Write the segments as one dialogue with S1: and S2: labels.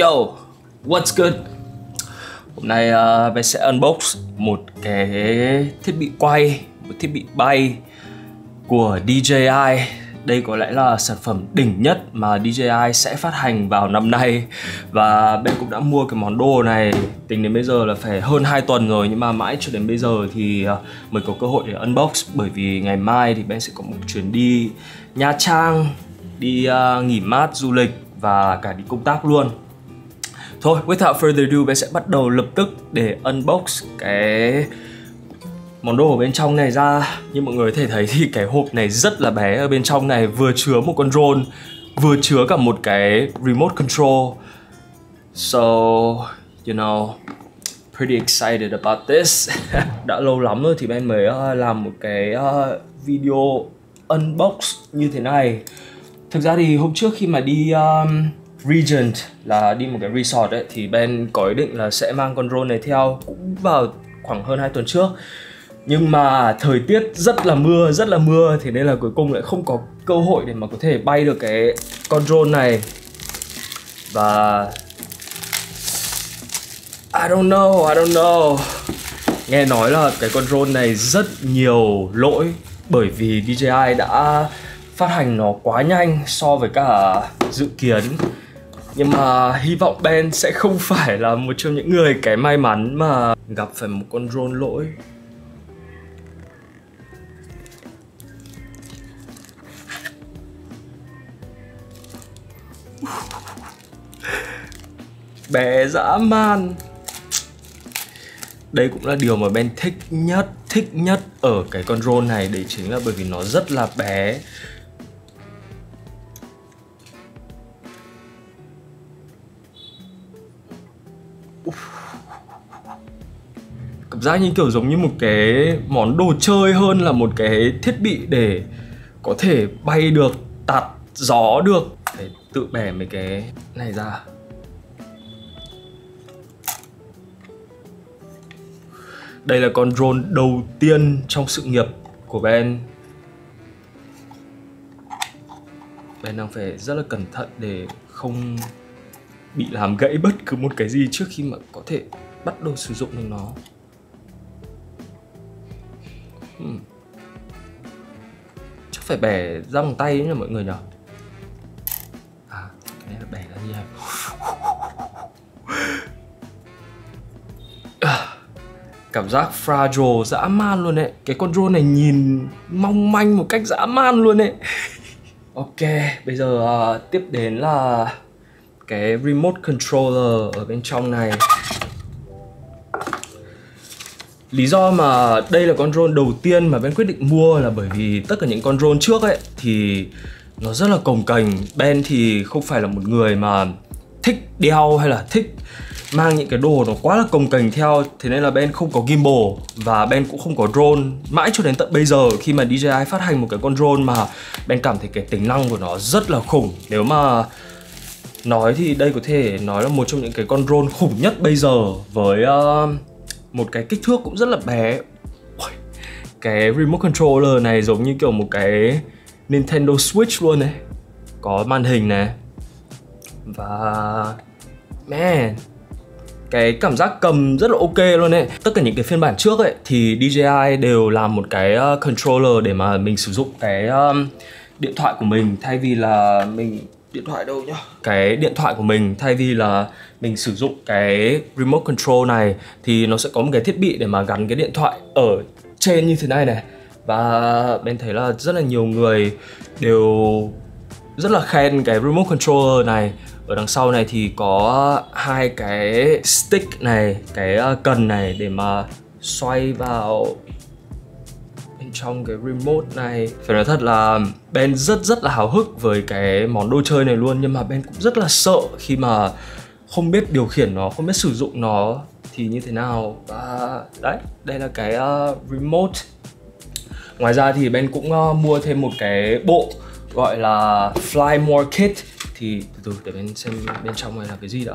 S1: Yo, what's good? Hôm nay ờ, uh, mình sẽ unbox một cái thiết bị quay, một thiết bị bay của DJI đây có lẽ là sản phẩm đỉnh nhất mà DJI sẽ phát hành vào năm nay. Và bên cũng đã mua cái món đồ này tính đến bây giờ là phải hơn 2 tuần rồi nhưng mà mãi cho đến bây giờ thì uh, mới có cơ hội để unbox. Bởi vì ngày mai thì bên sẽ có một chuyến đi Nha Trang đi uh, nghỉ mát du lịch và cả đi công tác luôn. Thôi, without further ado, bé sẽ bắt đầu lập tức để unbox cái món đồ ở bên trong này ra. Như mọi người có thể thấy thì cái hộp này rất là bé. Ở bên trong này vừa chứa một con drone Vừa chứa cả một cái remote control. So, you know, pretty excited about this. Đã lâu lắm rồi thì Ben mới uh, làm một cái uh, video unbox như thế này. Thực ra thì hôm trước khi mà đi um, Regent là đi một cái resort ấy thì Ben có ý định là sẽ mang con drone này theo cũng vào khoảng hơn 2 tuần trước. Nhưng mà thời tiết rất là mưa, rất là mưa, thì nên là cuối cùng lại không có cơ hội để mà có thể bay được cái con drone này. Và I don't know, I don't know. Nghe nói là cái con drone này rất nhiều lỗi, bởi vì DJI đã phát hành nó quá nhanh so với cả dự kiến nhưng mà hy vọng Ben sẽ không phải là một trong những người cái may mắn mà gặp phải một con drone lỗi. Bé dã man. Đây cũng là điều mà Ben thích nhất thích nhất ở cái con drone này. Đấy chính là bởi vì nó rất là bé. Giác như kiểu giống như một cái món đồ chơi hơn là một cái thiết bị để có thể bay được, tạt gió được. Phải tự bẻ mấy cái này ra. Đây là con drone đầu tiên trong sự nghiệp của Ben. Ben đang phải rất là cẩn thận để không bị làm gãy bất cứ một cái gì trước khi mà có thể bắt đầu sử dụng được nó. Ừ. Chắc phải bẻ ra bằng tay nhỉ mọi người nhỉ? À, cái này là bẻ ra như này. À, cảm giác fragile dã man luôn đấy cái con drone này nhìn mong manh một cách dã man luôn đấy ok bây giờ uh, tiếp đến là cái remote controller ở bên trong này. Lý do mà đây là con drone đầu tiên mà Ben quyết định mua là bởi vì tất cả những con drone trước ấy thì nó rất là cồng cành. Ben thì không phải là một người mà thích đeo hay là thích mang những cái đồ nó quá là cồng cành theo. Thế nên là Ben không có gimbal và Ben cũng không có drone. Mãi cho đến tận bây giờ khi mà DJI phát hành một cái con drone mà Ben cảm thấy cái tính năng của nó rất là khủng. Nếu mà nói thì đây có thể nói là một trong những cái con drone khủng nhất bây giờ với uh, một cái kích thước cũng rất là bé. Cái remote controller này giống như kiểu một cái Nintendo Switch luôn này. Có màn hình này. Và man cái cảm giác cầm rất là ok luôn ấy. Tất cả những cái phiên bản trước ấy thì DJI đều làm một cái ờ, controller để mà mình sử dụng cái um, điện thoại của mình. Thay vì là mình điện thoại đâu nhá? Cái điện thoại của mình, thay vì là mình sử dụng cái remote control này, thì nó sẽ có một cái thiết bị để mà gắn cái điện thoại ở trên như thế này này. Và bên thấy là rất là nhiều người đều rất là khen cái remote controller này. Ở đằng sau này thì có hai cái stick này, cái ờ, cần này để mà xoay vào trong cái remote này. Phải nói thật là Ben rất rất là háo hức với cái món đồ chơi này luôn nhưng mà Ben cũng rất là sợ khi mà không biết điều khiển nó không biết sử dụng nó thì như thế nào. Và đấy đây là cái uh, remote. Ngoài ra thì Ben cũng uh, mua thêm một cái bộ gọi là Fly More Kit thì từ từ để Ben xem bên trong này là cái gì đã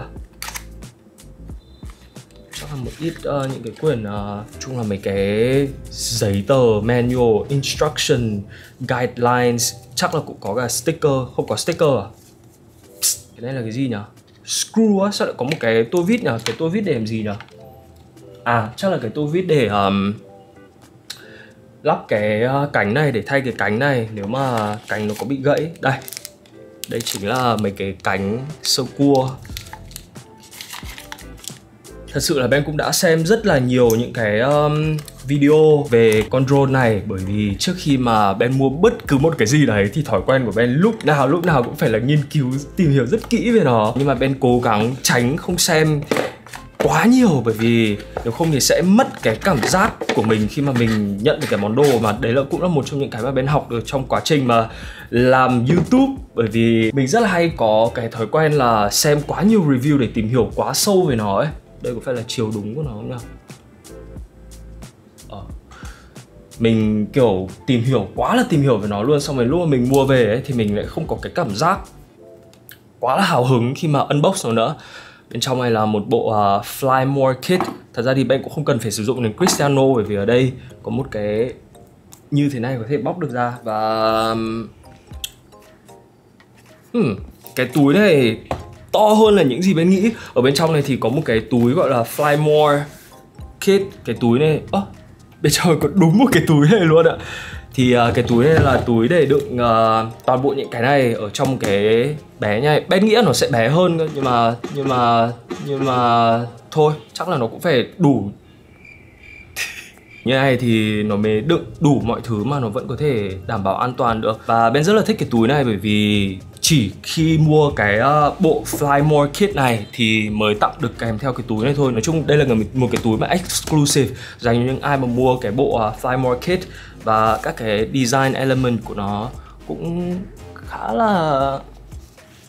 S1: chắc là một ít uh, những cái quyển uh, chung là mấy cái giấy tờ manual instruction guidelines chắc là cũng có cả sticker không có sticker à? Psst, cái này là cái gì nhỉ screw á sao lại có một cái tua vít nhỉ cái tua vít để làm gì nhỉ à chắc là cái tua vít để um, lắp cái uh, cánh này để thay cái cánh này nếu mà cánh nó có bị gãy. Đây đây chính là mấy cái cánh sơ cua thật sự là Ben cũng đã xem rất là nhiều những cái um, video về con drone này. Bởi vì trước khi mà Ben mua bất cứ một cái gì đấy thì thói quen của Ben lúc nào lúc nào cũng phải là nghiên cứu tìm hiểu rất kỹ về nó. Nhưng mà Ben cố gắng tránh không xem quá nhiều bởi vì nếu không thì sẽ mất cái cảm giác của mình khi mà mình nhận được cái món đồ mà đấy là cũng là một trong những cái mà Ben học được trong quá trình mà làm YouTube. Bởi vì mình rất là hay có cái thói quen là xem quá nhiều review để tìm hiểu quá sâu về nó ấy đây có phải là chiều đúng của nó không nhỉ ờ. mình kiểu tìm hiểu quá là tìm hiểu về nó luôn xong rồi lúc mà mình mua về ấy thì mình lại không có cái cảm giác quá là hào hứng khi mà unbox nó nữa. Bên trong này là một bộ uh, Fly More Kit. Thật ra thì bạn cũng không cần phải sử dụng đến Cristiano bởi vì ở đây có một cái như thế này có thể bóc được ra và hmm, cái túi này to hơn là những gì bên nghĩ. Ở bên trong này thì có một cái túi gọi là Fly More Kit. Cái túi này ơ oh, bên trong có đúng một cái túi này luôn ạ. Thì uh, cái túi này là túi để đựng uh, toàn bộ những cái này ở trong cái bé nha. Bên nghĩa nó sẽ bé hơn cơ nhưng mà nhưng mà nhưng mà thôi chắc là nó cũng phải đủ. Như này thì nó mới đựng đủ mọi thứ mà nó vẫn có thể đảm bảo an toàn được. Và bên rất là thích cái túi này bởi vì chỉ khi mua cái uh, bộ Fly More Kit này thì mới tặng được kèm theo cái túi này thôi. Nói chung đây là một cái túi mà exclusive. Dành cho những ai mà mua cái bộ uh, Fly More Kit và các cái design element của nó cũng khá là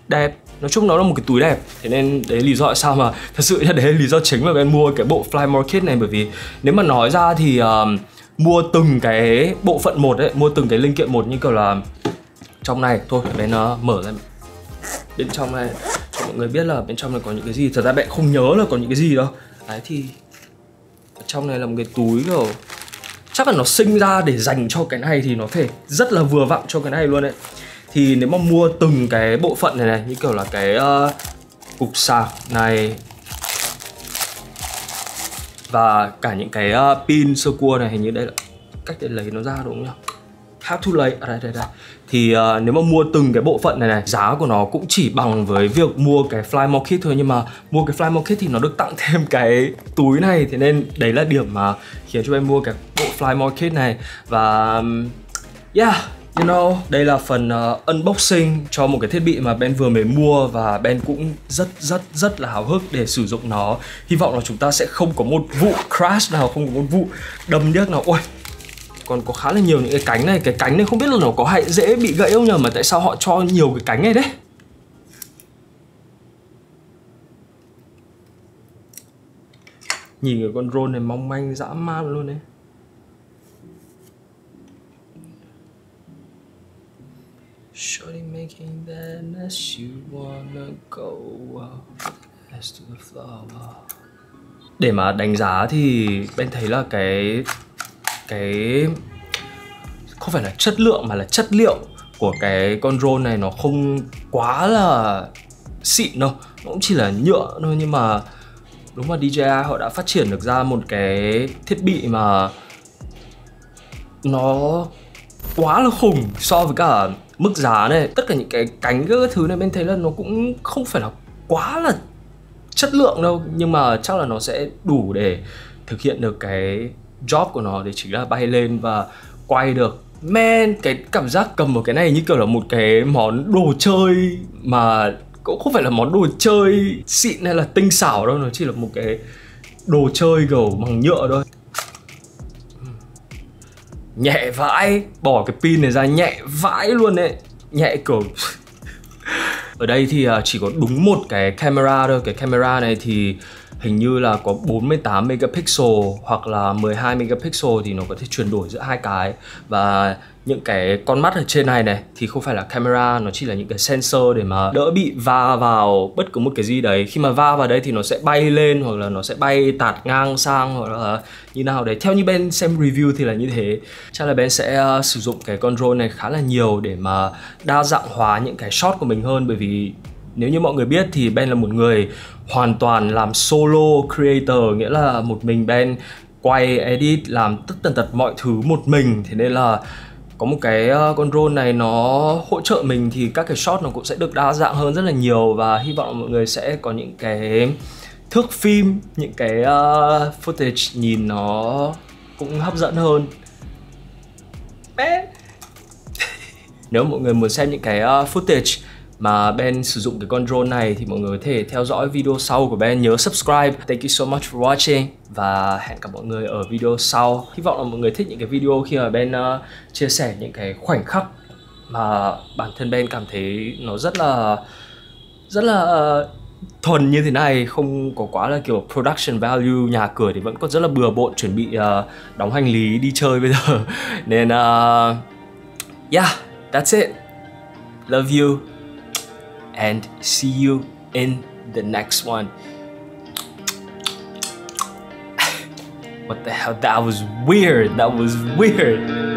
S1: đẹp. Nói chung nó là một cái túi đẹp. Thế nên đấy lý do tại sao mà thật sự là đấy là lý do chính mà Ben mua cái bộ Fly Market Kit này. Bởi vì nếu mà nói ra thì uh, mua từng cái bộ phận một ấy mua từng cái linh kiện một như kiểu là trong này. Thôi Ben nó ờ, mở ra bên trong này cho mọi người biết là bên trong này có những cái gì. Thật ra bạn không nhớ là có những cái gì đâu. Đấy thì ở trong này là một cái túi kiểu chắc là nó sinh ra để dành cho cái này thì nó thể rất là vừa vặn cho cái này luôn đấy. Thì nếu mà mua từng cái bộ phận này này như kiểu là cái uh, cục sạc này và cả những cái uh, pin sơ cua này hình như đây là cách để lấy nó ra đúng không nhỉ? How to lấy à đây đây đây thì uh, nếu mà mua từng cái bộ phận này này giá của nó cũng chỉ bằng với việc mua cái fly market thôi nhưng mà mua cái fly market thì nó được tặng thêm cái túi này thế nên đấy là điểm mà khiến cho em mua cái bộ fly market này và yeah You know, đây là phần uh, unboxing cho một cái thiết bị mà Ben vừa mới mua và Ben cũng rất rất rất là háo hức để sử dụng nó. Hy vọng là chúng ta sẽ không có một vụ crash nào, không có một vụ đâm điếc nào. Ôi, còn có khá là nhiều những cái cánh này. Cái cánh này không biết là nó có hại dễ bị gãy không nhờ, mà tại sao họ cho nhiều cái cánh này đấy? Nhìn cái con drone này mong manh dã man luôn đấy. Shorty making that mess you wanna go as to the flower. Để mà đánh giá thì bên thấy là cái cái, không phải là chất lượng mà là chất liệu của cái con drone này nó không quá là xịn đâu. Nó cũng chỉ là nhựa thôi, nhưng mà đúng là DJI họ đã phát triển được ra một cái thiết bị mà nó quá là khủng so với cả mức giá này. Tất cả những cái cánh các thứ này bên thấy là nó cũng không phải là quá là chất lượng đâu, nhưng mà chắc là nó sẽ đủ để thực hiện được cái job của nó thì chính là bay lên và quay được. Man, cái cảm giác cầm một cái này như kiểu là một cái món đồ chơi mà cũng không phải là món đồ chơi xịn hay là tinh xảo đâu, nó chỉ là một cái đồ chơi kiểu bằng nhựa thôi. Hmm. Nhẹ vãi, bỏ cái pin này ra, nhẹ vãi luôn đấy nhẹ kiểu ở đây thì à, chỉ có đúng một cái camera thôi. Cái camera này thì hình như là có 48 megapixel hoặc là 12 megapixel thì nó có thể chuyển đổi giữa hai cái. Và những cái con mắt ở trên này này thì không phải là camera nó chỉ là những cái sensor để mà đỡ bị va vào bất cứ một cái gì đấy. Khi mà va vào đây thì nó sẽ bay lên hoặc là nó sẽ bay tạt ngang sang hoặc là như nào đấy. Theo như Ben xem review thì là như thế. Chắc là Ben sẽ uh, sử dụng cái con drone này khá là nhiều để mà đa dạng hóa những cái shot của mình hơn bởi vì nếu như mọi người biết thì Ben là một người hoàn toàn làm solo creator nghĩa là một mình Ben quay edit làm tất tần tật mọi thứ một mình. Thế nên là có một cái ờ, con drone này nó hỗ trợ mình thì các cái shot nó cũng sẽ được đa dạng hơn rất là nhiều. Và hy vọng mọi người sẽ có những cái thước phim những cái uh, footage nhìn nó cũng hấp dẫn hơn. Nếu mọi người muốn xem những cái uh, footage mà Ben sử dụng cái con drone này thì mọi người có thể theo dõi video sau của Ben. Nhớ subscribe. Thank you so much for watching. Và hẹn gặp mọi người ở video sau. Hy vọng là mọi người thích những cái video khi mà Ben uh, chia sẻ những cái khoảnh khắc mà bản thân Ben cảm thấy nó rất là rất là uh, thuần như thế này. Không có quá là kiểu production value nhà cửa thì vẫn còn rất là bừa bộn chuẩn bị uh, đóng hành lý đi chơi bây giờ. Nên uh, yeah that's it. Love you. And see you in the next one. what the hell? That was weird. That was weird.